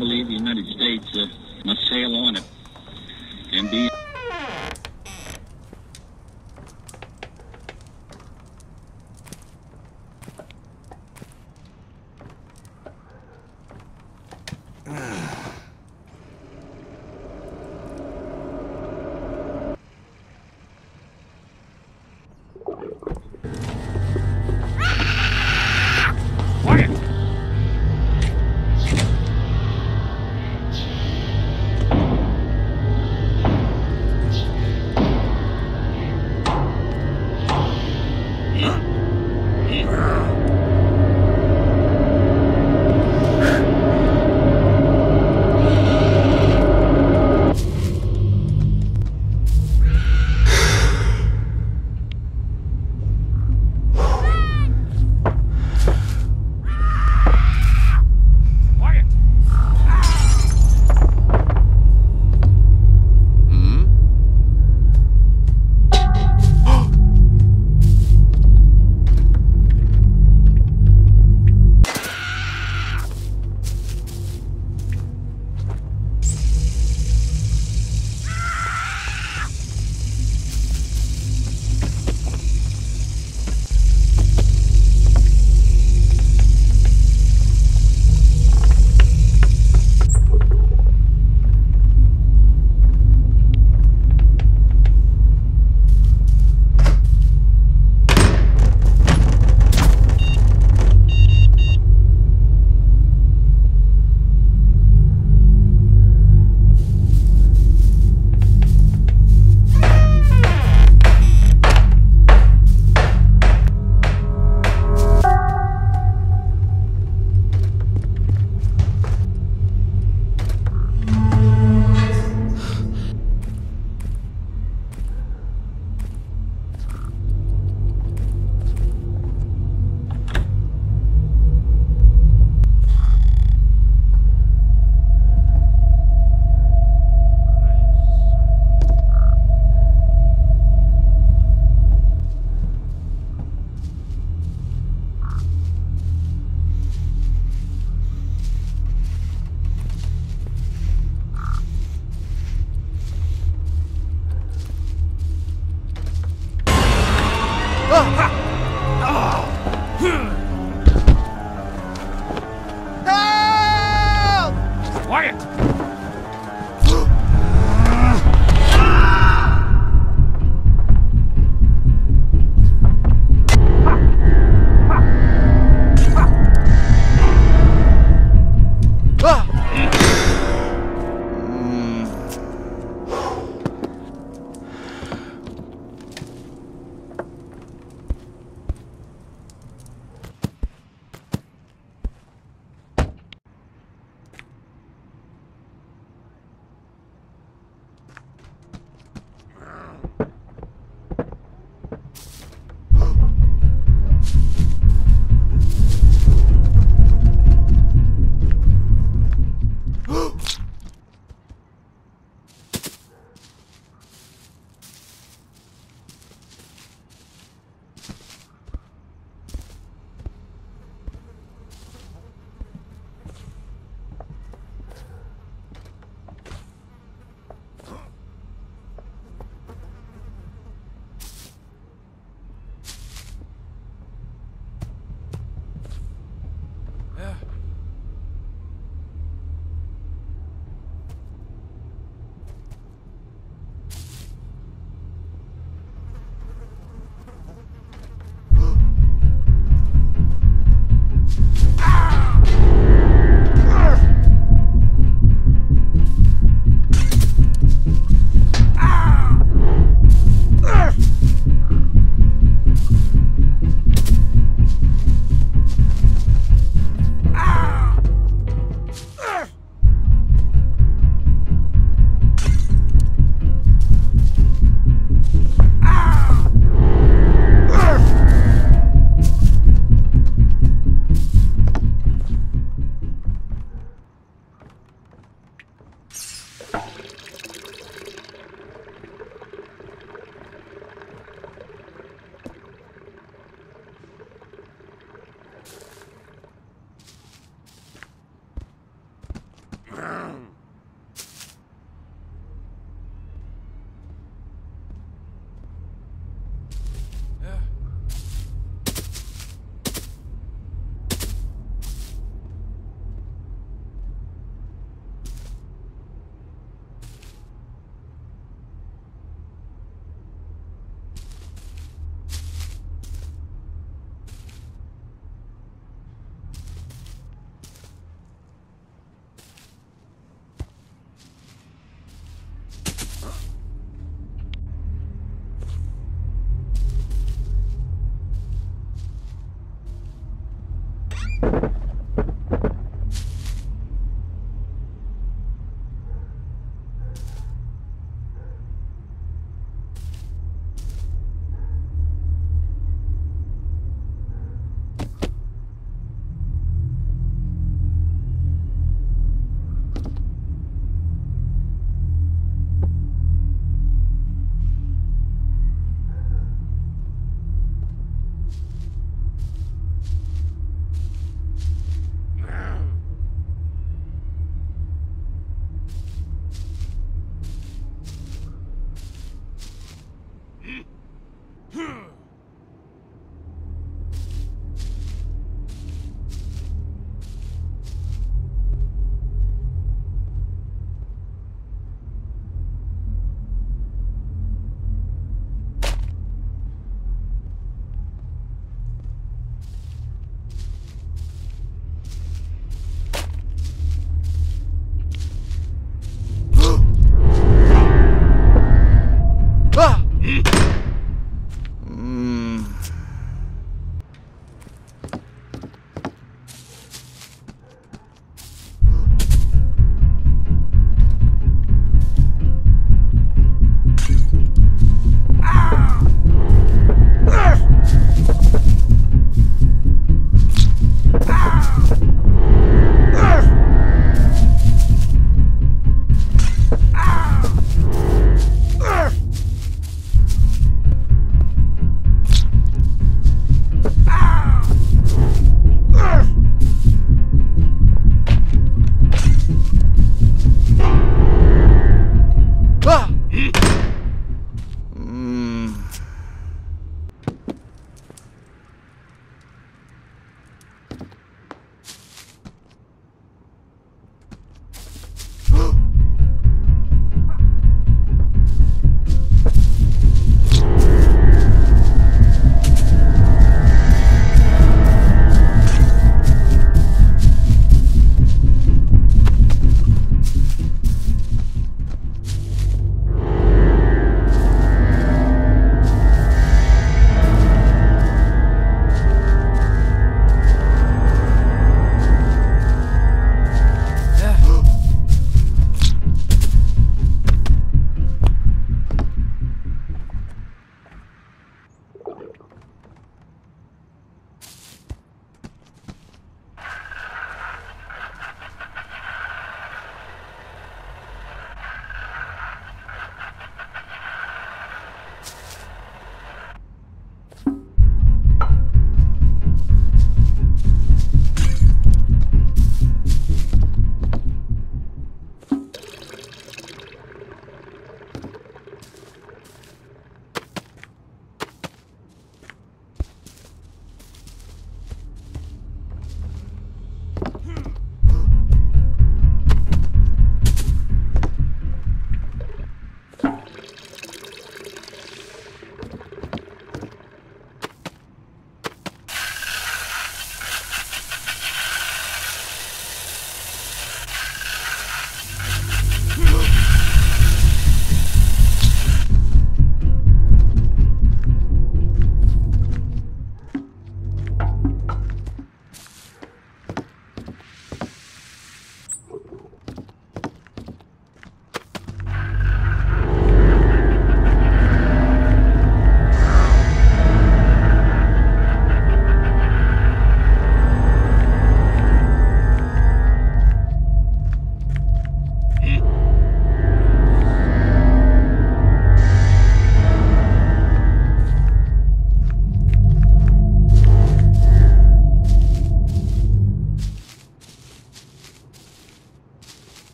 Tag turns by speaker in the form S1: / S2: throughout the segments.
S1: believe the United States uh,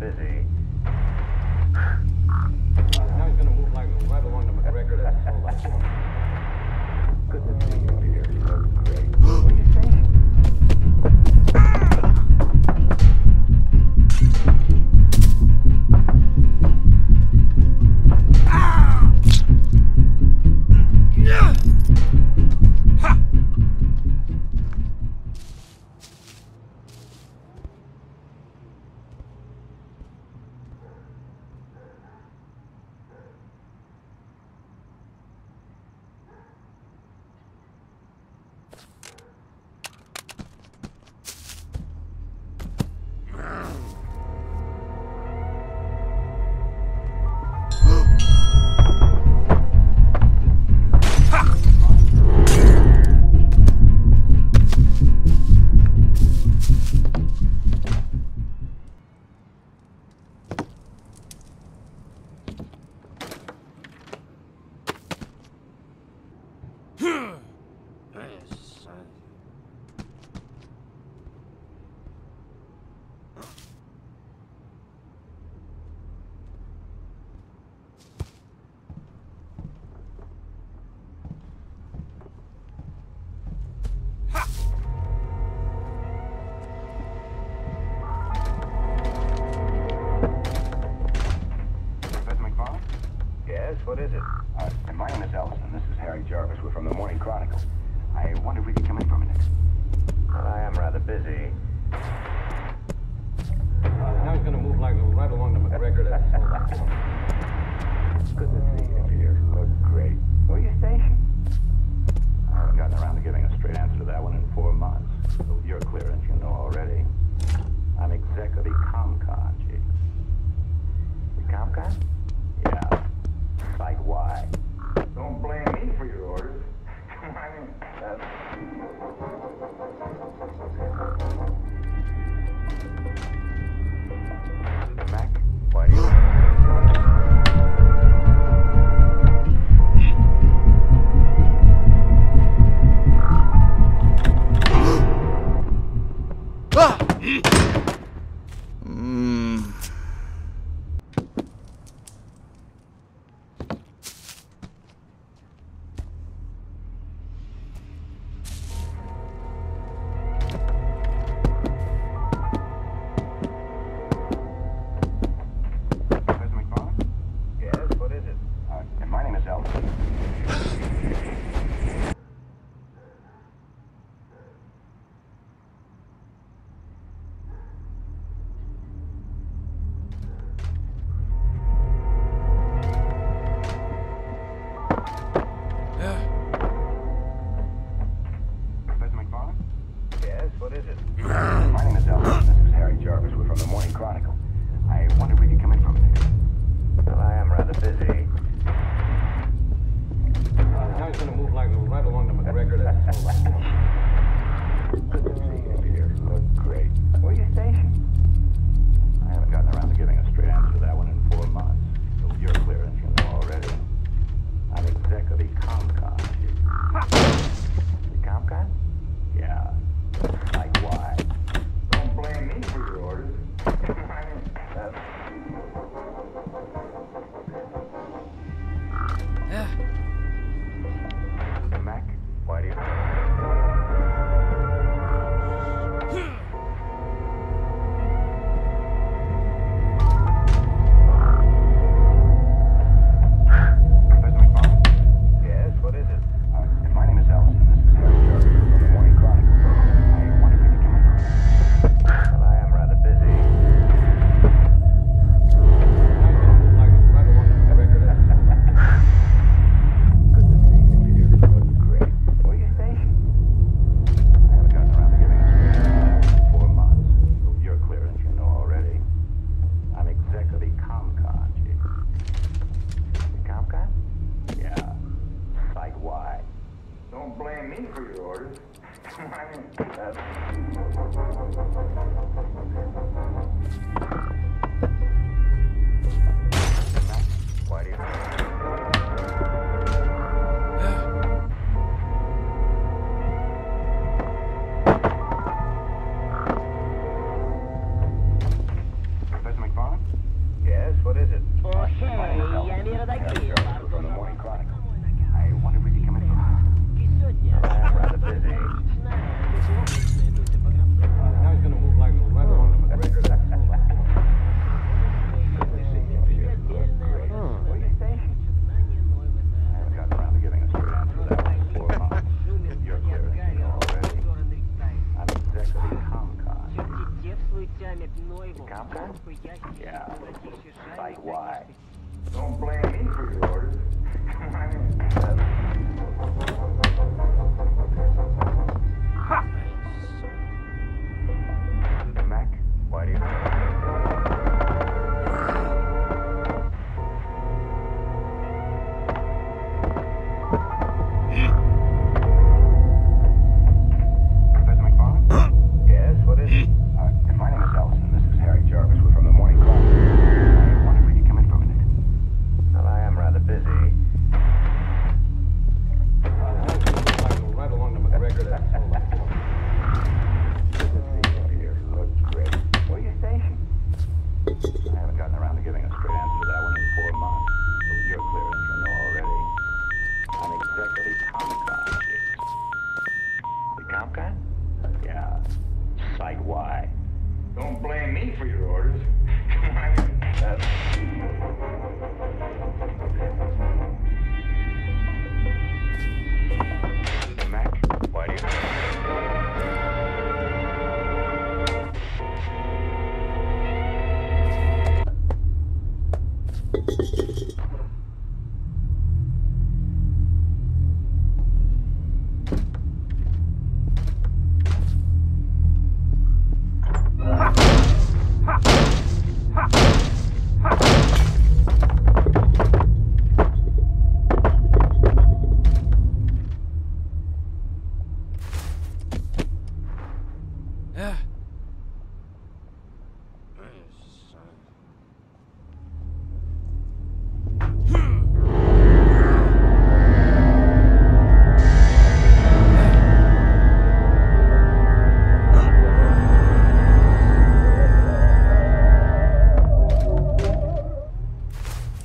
S2: busy.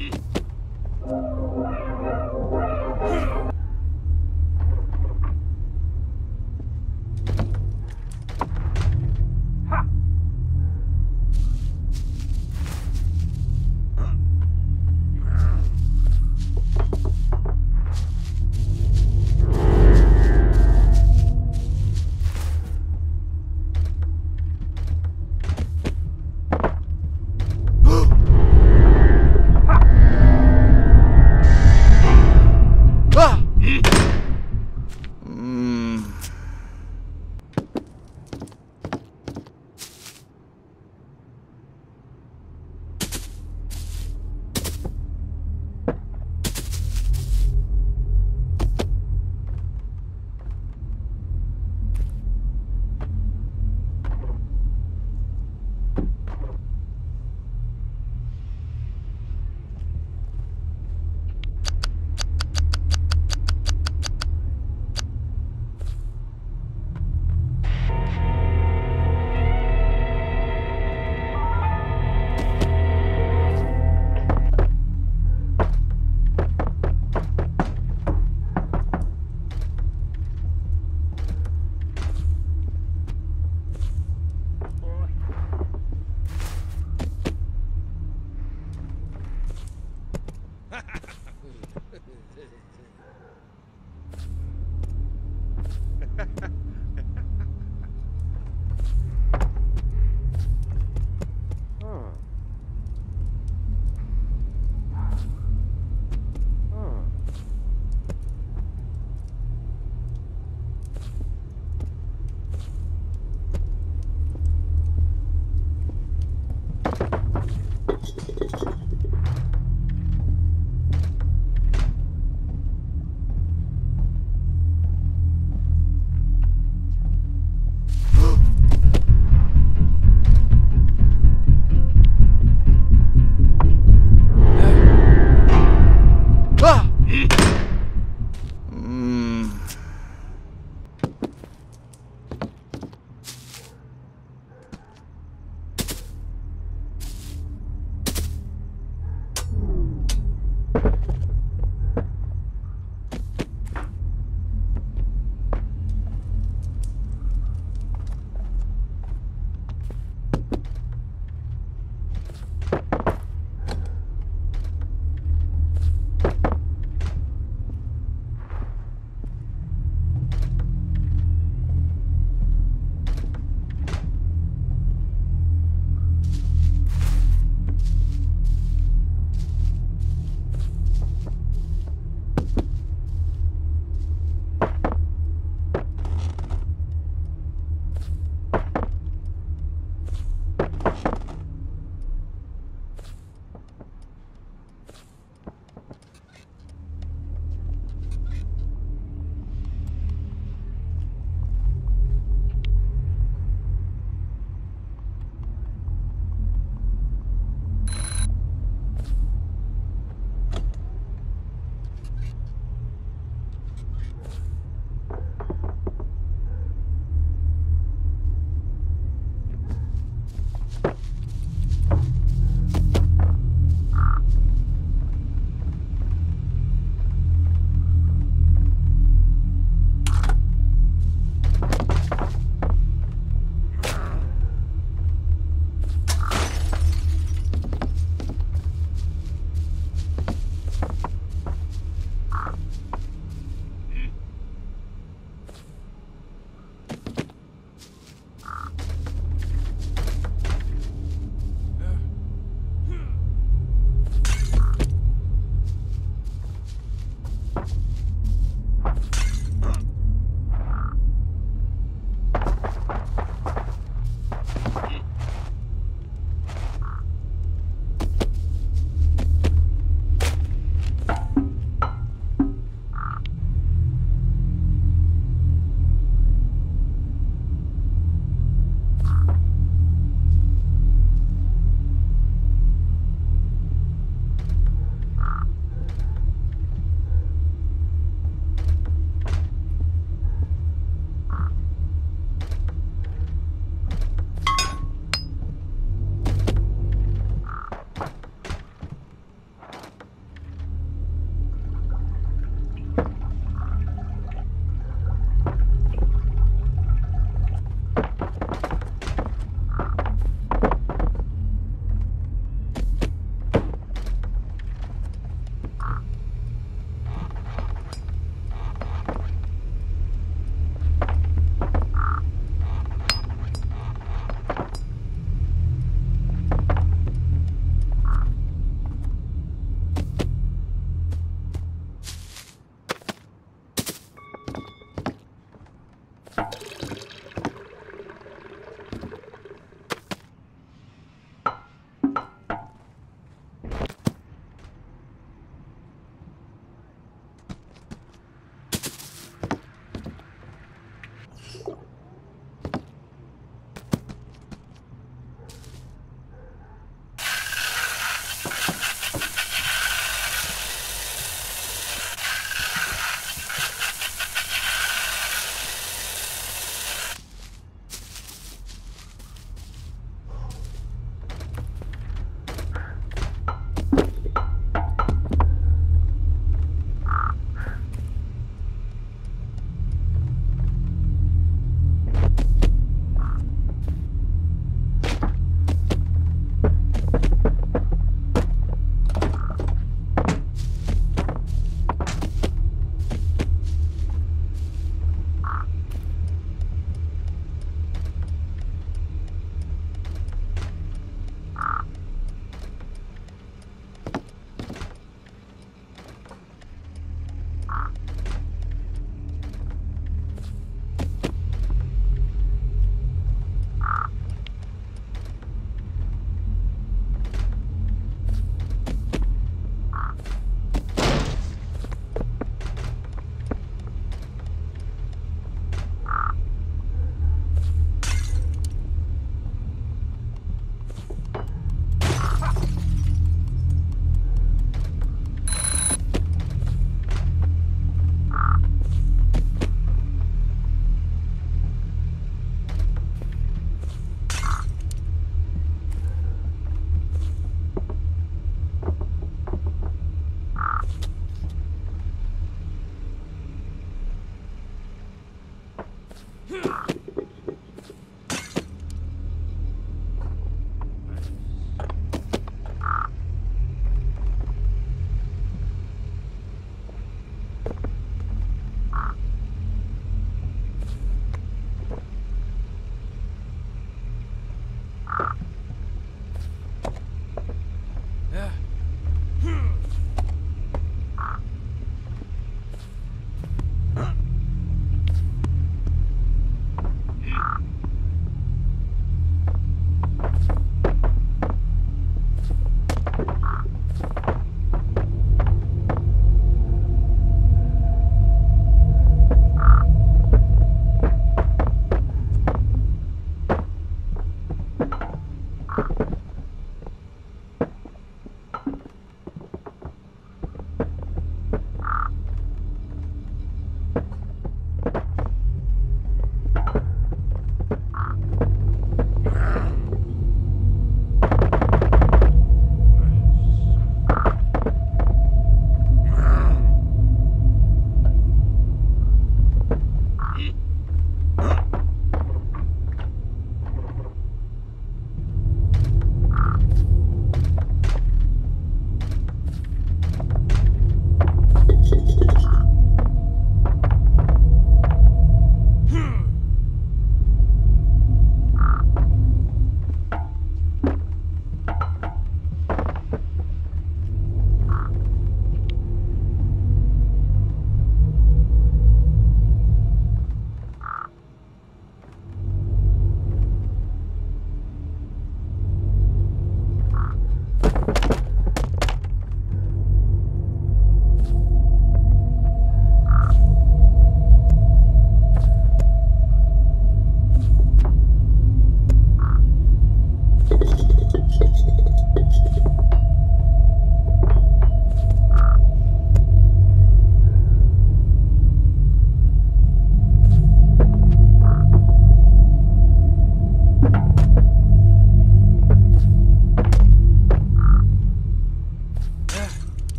S3: Mm-hmm.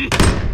S4: Mm-hmm.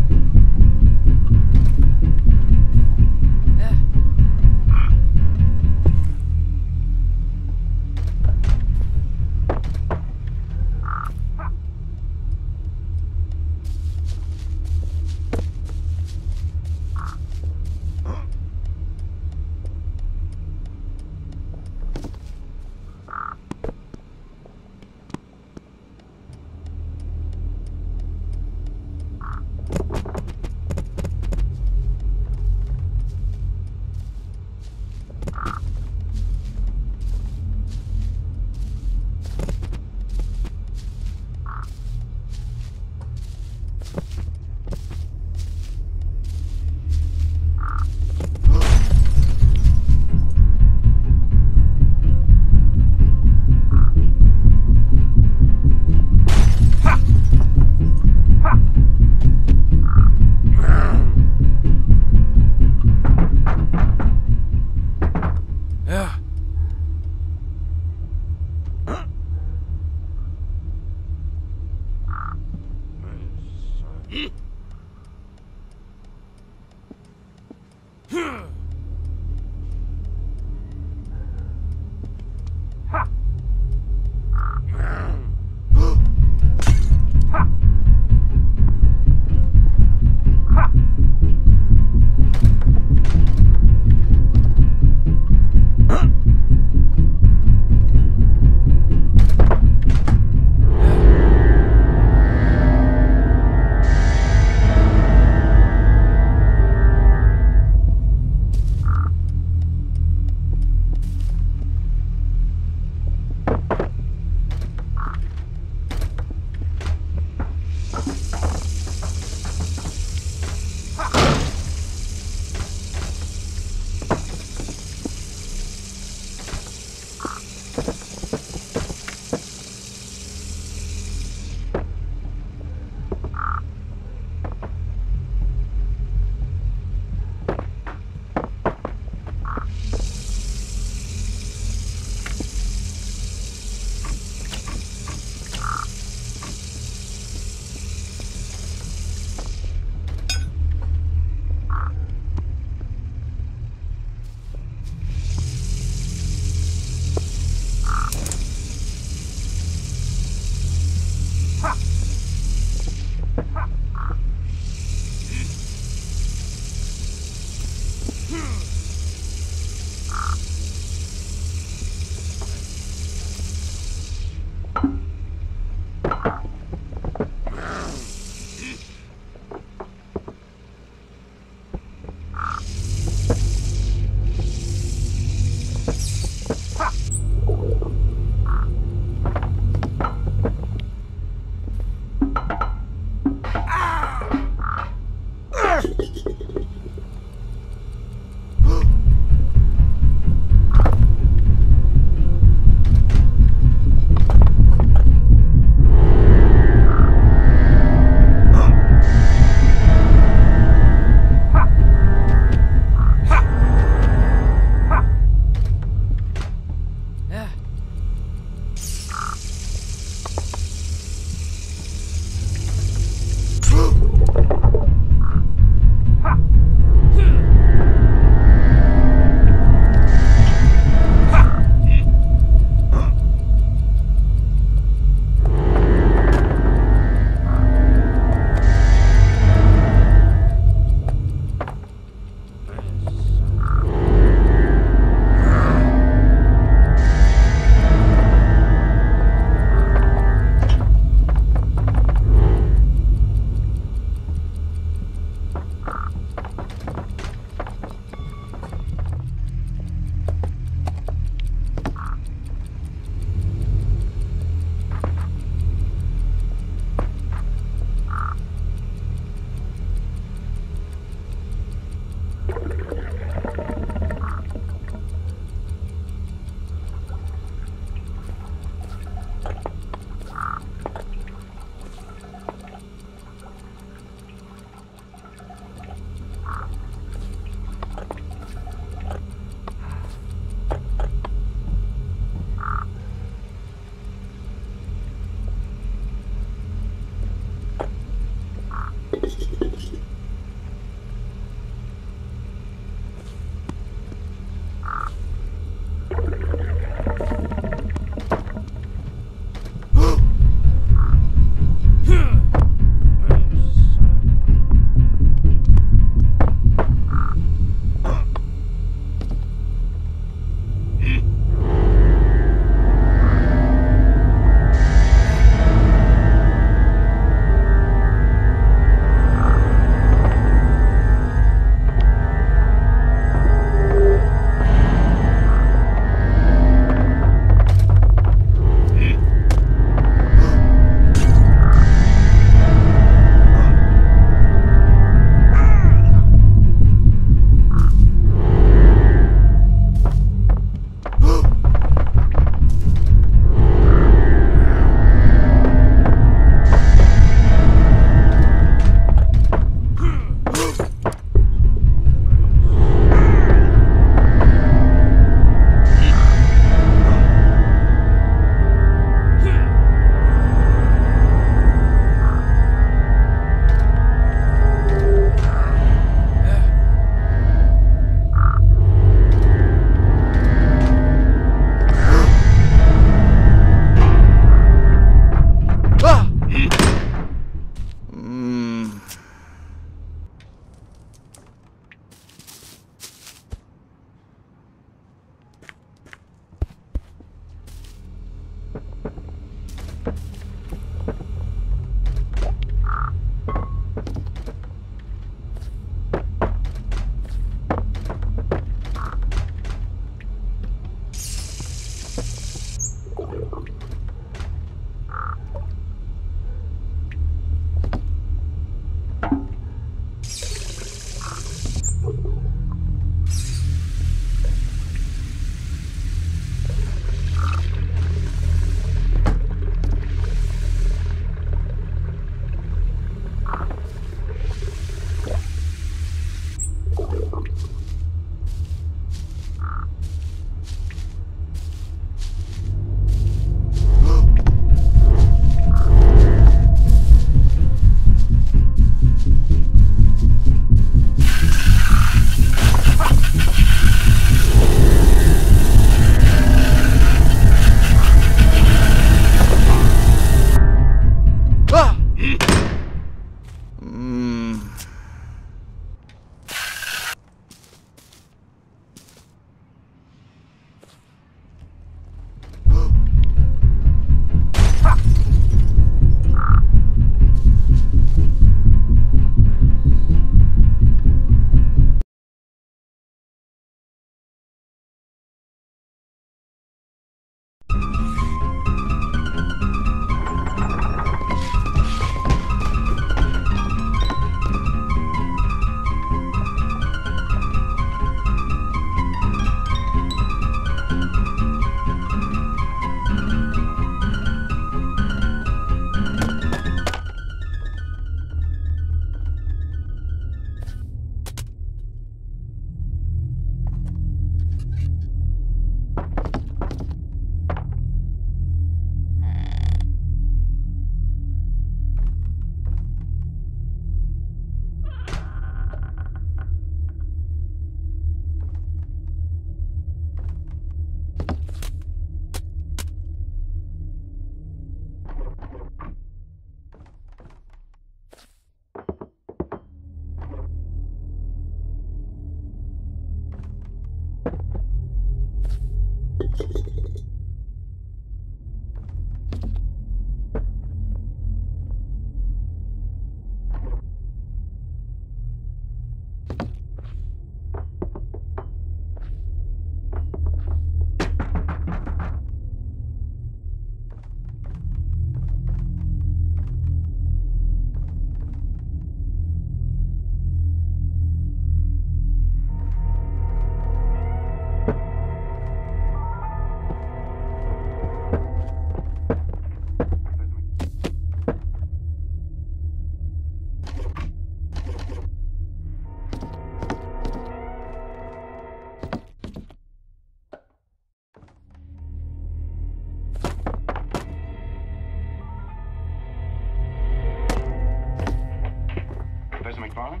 S4: McFarland?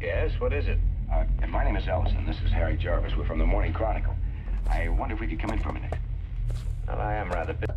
S2: Yes, what is it?
S4: Uh,
S2: and my name is Ellison. This is Harry Jarvis. We're from the Morning Chronicle. I wonder if we could come in for a minute.
S5: Well, I am rather busy.